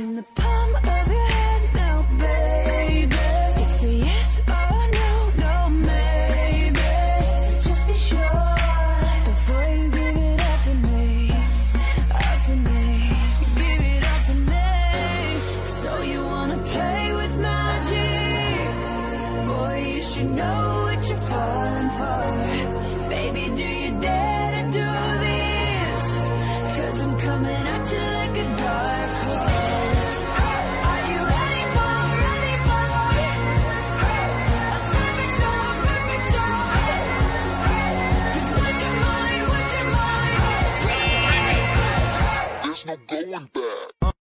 In the palm of your hand now, baby. It's a yes or no, no, maybe. So just be sure before you give it up to me, up to me. Give it up to me. So you wanna play with magic? Boy, you should know what you're falling for. Baby, do you dare to do I'm coming out. not going back.